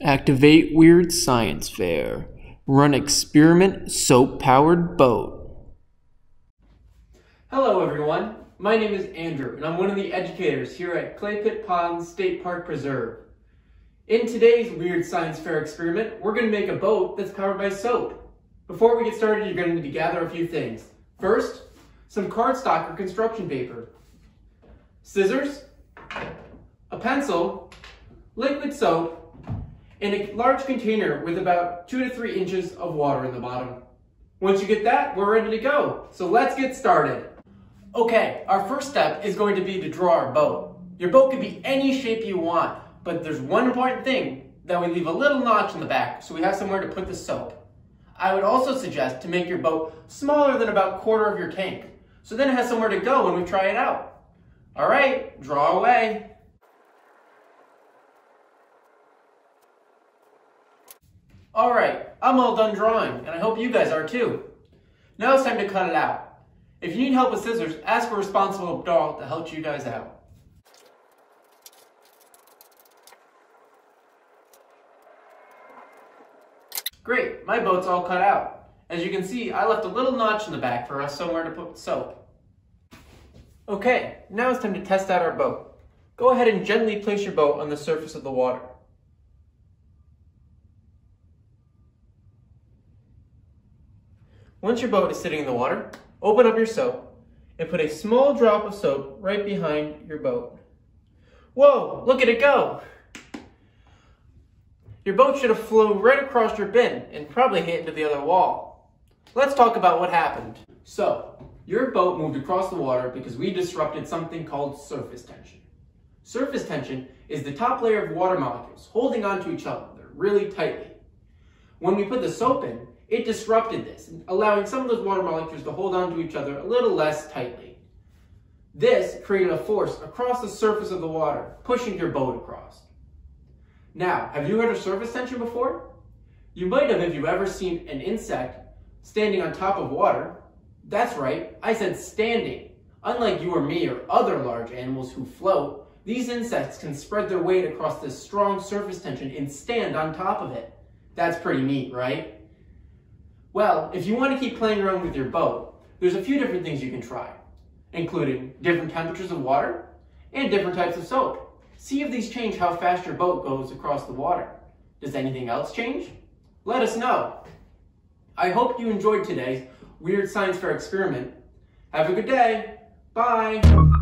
Activate Weird Science Fair. Run experiment soap powered boat. Hello, everyone. My name is Andrew, and I'm one of the educators here at Clay Pit Pond State Park Preserve. In today's Weird Science Fair experiment, we're going to make a boat that's powered by soap. Before we get started, you're going to need to gather a few things. First, some cardstock or construction paper, scissors, a pencil, liquid soap, and a large container with about two to three inches of water in the bottom. Once you get that, we're ready to go. So let's get started. Okay, our first step is going to be to draw our boat. Your boat can be any shape you want, but there's one important thing, that we leave a little notch in the back so we have somewhere to put the soap. I would also suggest to make your boat smaller than about a quarter of your tank, so then it has somewhere to go when we try it out. All right, draw away. All right, I'm all done drawing, and I hope you guys are too. Now it's time to cut it out. If you need help with scissors, ask a responsible adult to help you guys out. Great, my boat's all cut out. As you can see, I left a little notch in the back for us somewhere to put soap. Okay, now it's time to test out our boat. Go ahead and gently place your boat on the surface of the water. Once your boat is sitting in the water, open up your soap and put a small drop of soap right behind your boat. Whoa, look at it go! Your boat should have flown right across your bin and probably hit into the other wall. Let's talk about what happened. So, your boat moved across the water because we disrupted something called surface tension. Surface tension is the top layer of water molecules holding onto each other really tightly. When we put the soap in, it disrupted this, allowing some of those water molecules to hold onto each other a little less tightly. This created a force across the surface of the water, pushing your boat across. Now, have you heard of surface tension before? You might have if you've ever seen an insect standing on top of water. That's right, I said standing. Unlike you or me or other large animals who float, these insects can spread their weight across this strong surface tension and stand on top of it. That's pretty neat, right? Well, if you want to keep playing around with your boat, there's a few different things you can try, including different temperatures of water and different types of soap. See if these change how fast your boat goes across the water. Does anything else change? Let us know. I hope you enjoyed today's Weird Science Fair experiment. Have a good day. Bye.